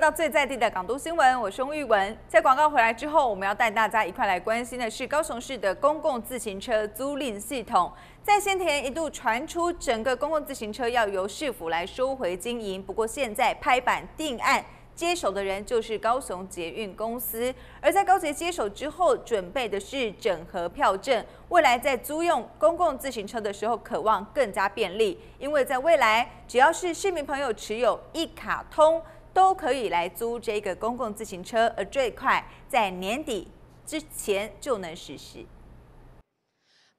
到最在地的港都新闻，我是翁玉文。在广告回来之后，我们要带大家一块来关心的是高雄市的公共自行车租赁系统。在先前一度传出整个公共自行车要由市府来收回经营，不过现在拍板定案。接手的人就是高雄捷运公司，而在高捷接手之后，准备的是整合票证，未来在租用公共自行车的时候，渴望更加便利，因为在未来只要是市民朋友持有一卡通，都可以来租这个公共自行车，而最快在年底之前就能实施。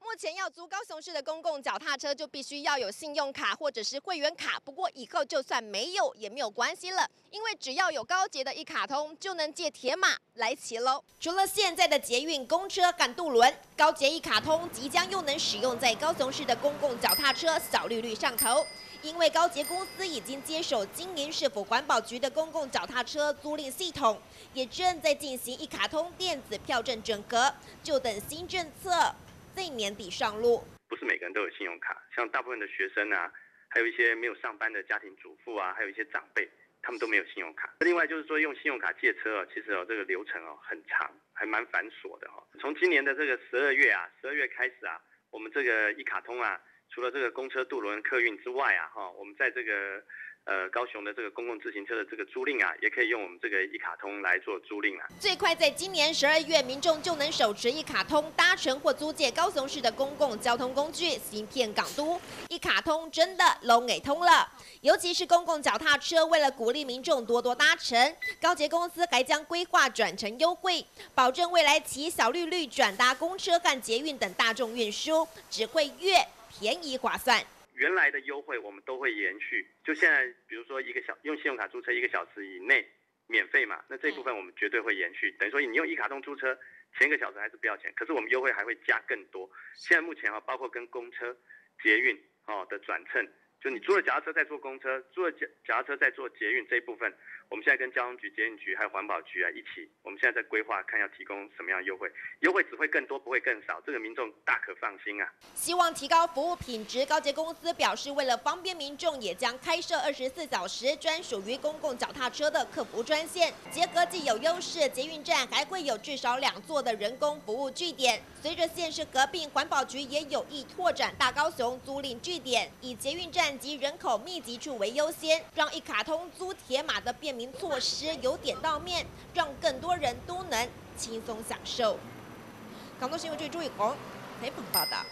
目前要租高雄市的公共脚踏车，就必须要有信用卡或者是会员卡。不过以后就算没有也没有关系了，因为只要有高捷的一卡通，就能借铁马来骑喽。除了现在的捷运公车赶渡轮，高捷一卡通即将又能使用在高雄市的公共脚踏车小绿绿上头。因为高捷公司已经接手经营市府环保局的公共脚踏车租赁系统，也正在进行一卡通电子票证整合，就等新政策。在年底上路，不是每个人都有信用卡，像大部分的学生啊，还有一些没有上班的家庭主妇啊，还有一些长辈，他们都没有信用卡。另外就是说，用信用卡借车哦，其实哦这个流程哦很长，还蛮繁琐的哈。从今年的这个十二月啊，十二月开始啊，我们这个一卡通啊，除了这个公车、渡轮、客运之外啊，哈，我们在这个。呃，高雄的这个公共自行车的这个租赁啊，也可以用我们这个一卡通来做租赁啊。最快在今年十二月，民众就能手持一卡通搭乘或租借高雄市的公共交通工具，行骗港都。一卡通真的龙给通了，尤其是公共脚踏车，为了鼓励民众多多搭乘，高捷公司还将规划转乘优惠，保证未来骑小绿绿转搭公车和捷运等大众运输，只会越便宜划算。原来的优惠我们都会延续，就现在，比如说一个小用信用卡租车一个小时以内免费嘛，那这一部分我们绝对会延续。等于说你用一卡通租车，前一个小时还是不要钱，可是我们优惠还会加更多。现在目前啊，包括跟公车、捷运哦的转乘，就你租了脚踏车再坐公车，租了脚脚踏车再坐捷运这一部分。我们现在跟交通局、捷运局还有环保局啊一起，我们现在在规划，看要提供什么样优惠，优惠只会更多，不会更少，这个民众大可放心啊。希望提高服务品质，高捷公司表示，为了方便民众，也将开设二十四小时专属于公共脚踏车的客服专线。结合既有优势，捷运站还会有至少两座的人工服务据点。随着县市合并，环保局也有意拓展大高雄租赁据点，以捷运站及人口密集处为优先，让一卡通租铁马的便民。措施由点到面，让更多人都能轻松享受。港东新闻最朱宇红采访报道。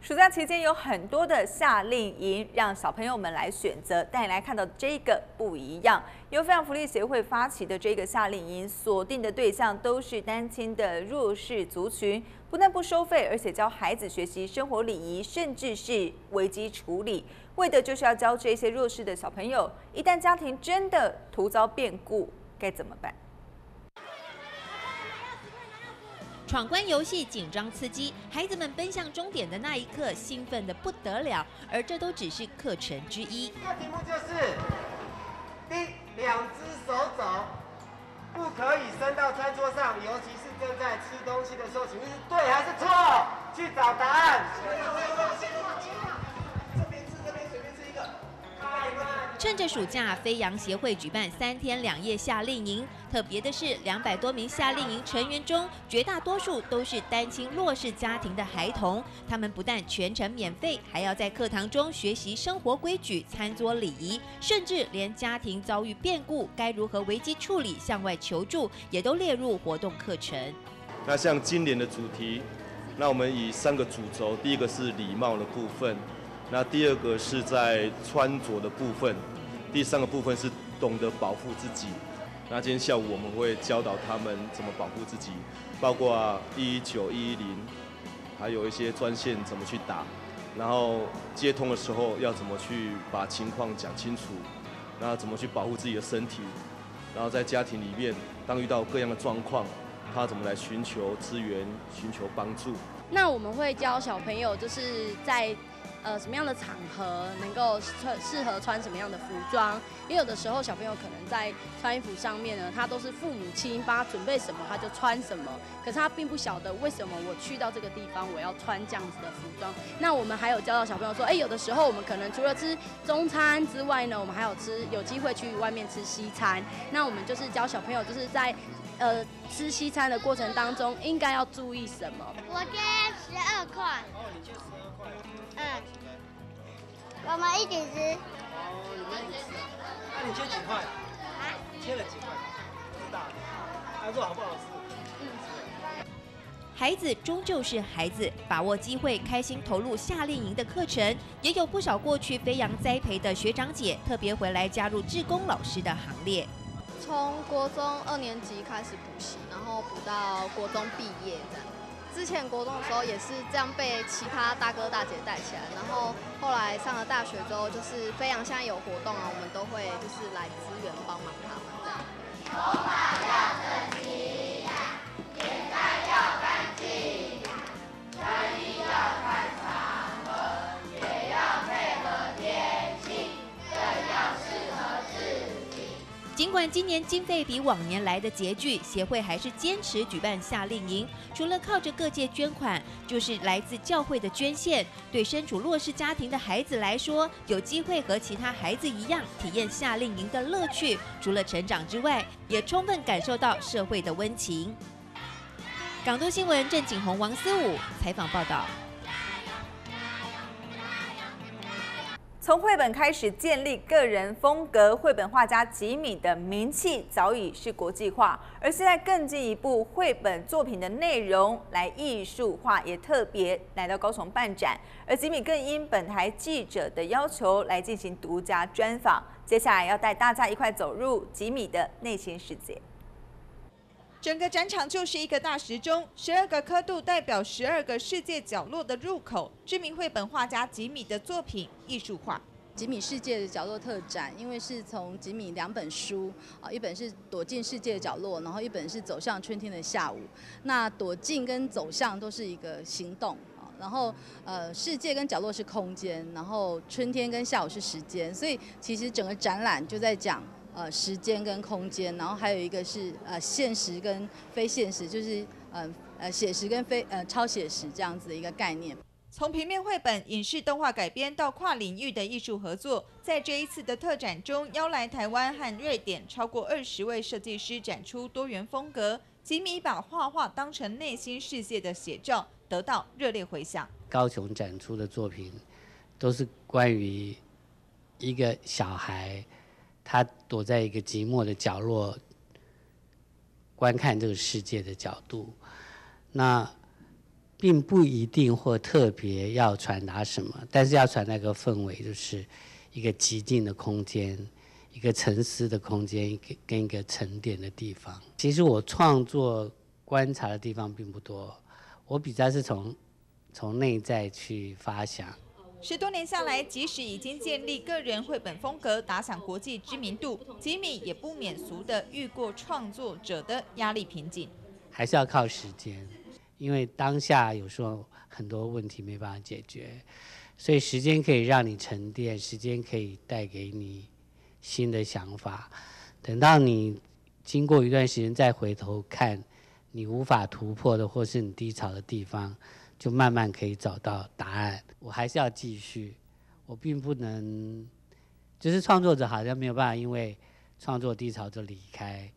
暑假期间有很多的夏令营，让小朋友们来选择。带你来看到这个不一样，由非常福利协会发起的这个夏令营，锁定的对象都是单亲的弱势族群，不但不收费，而且教孩子学习生活礼仪，甚至是危机处理。为的就是要教这些弱势的小朋友，一旦家庭真的突遭变故，该怎么办？闯关游戏紧张刺激，孩子们奔向终点的那一刻，兴奋的不得了。而这都只是课程之一。这题目就是：第两只手肘不可以伸到餐桌上，尤其是正在吃东西的时候，请问是对还是错？去找答案。趁着暑假，飞扬协会举办三天两夜夏令营。特别的是，两百多名夏令营成员中，绝大多数都是单亲弱势家庭的孩童。他们不但全程免费，还要在课堂中学习生活规矩、餐桌礼仪，甚至连家庭遭遇变故该如何危机处理、向外求助，也都列入活动课程。那像今年的主题，那我们以三个主轴，第一个是礼貌的部分。那第二个是在穿着的部分，第三个部分是懂得保护自己。那今天下午我们会教导他们怎么保护自己，包括一九一一零，还有一些专线怎么去打，然后接通的时候要怎么去把情况讲清楚，然后怎么去保护自己的身体，然后在家庭里面当遇到各样的状况，他怎么来寻求资源、寻求帮助。那我们会教小朋友就是在。呃什么样的场合能够穿适合穿什么样的服装，也有的时候小朋友可能在穿衣服上面呢，他都是父母亲帮他准备什么他就穿什么，可是他并不晓得为什么我去到这个地方我要穿这样子的服装。那我们还有教到小朋友说，哎，有的时候我们可能除了吃中餐之外呢，我们还有吃有机会去外面吃西餐。那我们就是教小朋友就是在呃吃西餐的过程当中应该要注意什么。我捐十二块。哦，你就十二块。嗯。我们一起吃。哦，你们一起吃。那你切几块？啊？切了几块？不知道。他做好不好吃？嗯。孩子终究是孩子，把握机会，开心投入夏令营的课程，也有不少过去飞扬栽培的学长姐特别回来加入志工老师的行列。从国中二年级开始补习，然后补到国中毕业这样。之前国中的时候也是这样被其他大哥大姐带起来，然后后来上了大学之后，就是飞扬现在有活动啊，我们都会就是来支援帮忙他们。尽管今年经费比往年来的拮据，协会还是坚持举办夏令营。除了靠着各界捐款，就是来自教会的捐献。对身处弱势家庭的孩子来说，有机会和其他孩子一样体验夏令营的乐趣，除了成长之外，也充分感受到社会的温情。港都新闻郑景宏、王思武采访报道。从绘本开始建立个人风格，绘本画家吉米的名气早已是国际化。而现在更进一步，绘本作品的内容来艺术化，也特别来到高雄办展。而吉米更因本台记者的要求来进行独家专访。接下来要带大家一块走入吉米的内心世界。整个展场就是一个大时钟，十二个刻度代表十二个世界角落的入口。知名绘本画家吉米的作品艺术化。吉米世界的角落特展，因为是从吉米两本书啊，一本是躲进世界的角落，然后一本是走向春天的下午。那躲进跟走向都是一个行动啊，然后呃世界跟角落是空间，然后春天跟下午是时间，所以其实整个展览就在讲。呃，时间跟空间，然后还有一个是呃现实跟非现实，就是呃呃写实跟非呃超写实这样子的一个概念。从平面绘本、影视动画改编到跨领域的艺术合作，在这一次的特展中，邀来台湾和瑞典超过二十位设计师展出多元风格。吉米把画画当成内心世界的写照，得到热烈回响。高雄展出的作品都是关于一个小孩。他躲在一个寂寞的角落，观看这个世界的角度，那并不一定或特别要传达什么，但是要传达一个氛围，就是一个寂静的空间，一个沉思的空间，一个跟一个沉淀的地方。其实我创作观察的地方并不多，我比较是从从内在去发想。十多年下来，即使已经建立个人绘本风格，打响国际知名度，吉米也不免俗的遇过创作者的压力瓶颈。还是要靠时间，因为当下有时候很多问题没办法解决，所以时间可以让你沉淀，时间可以带给你新的想法。等到你经过一段时间再回头看，你无法突破的或是你低潮的地方。就慢慢可以找到答案。我还是要继续，我并不能，就是创作者好像没有办法因为创作低潮就离开。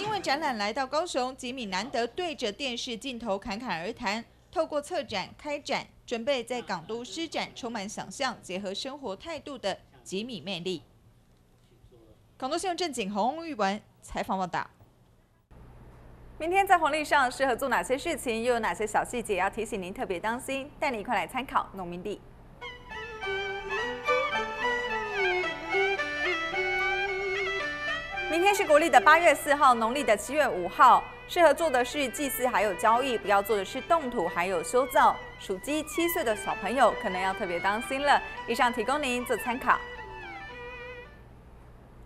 因为展览来到高雄，吉米难得对着电视镜头侃侃而谈。透过策展开展，准备在港都施展充满想象、结合生活态度的吉米魅力。港都新闻正景洪玉文采访报道。明天在黄历上适合做哪些事情，又有哪些小细节要提醒您特别当心？带你一块来参考农民地。明天是国历的八月四号，农历的七月五号，适合做的是祭祀还有交易，不要做的是动土还有修造。属鸡七岁的小朋友可能要特别当心了。以上提供您做参考。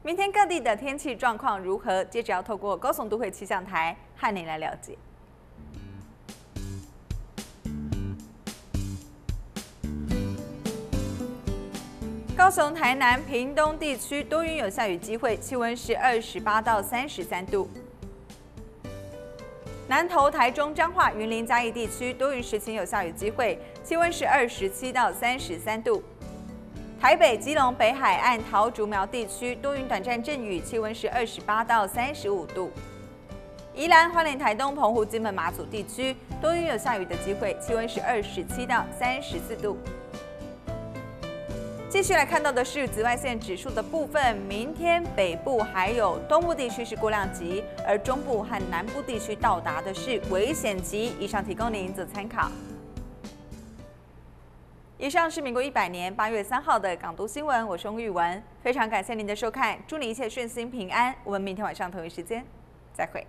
明天各地的天气状况如何？接着要透过高雄都会气象台和您来了解。高雄、台南、屏东地区多云有下雨机会，气温是二十八到三十三度。南投、台中、彰化、云林、嘉义地区多云时晴有下雨机会，气温是二十七到三十三度。台北、基隆、北海岸、桃竹苗地区多云短暂阵雨，气温是二十八到三十五度。宜兰、花莲、台东、澎湖、金门、马祖地区多云有下雨的机会，气温是二十七到三十四度。继续来看到的是紫外线指数的部分，明天北部还有东部地区是过量级，而中部和南部地区到达的是危险级。以上提供您做参考。以上是民国一百年八月三号的港都新闻，我是翁玉文，非常感谢您的收看，祝你一切顺心平安。我们明天晚上同一时间再会。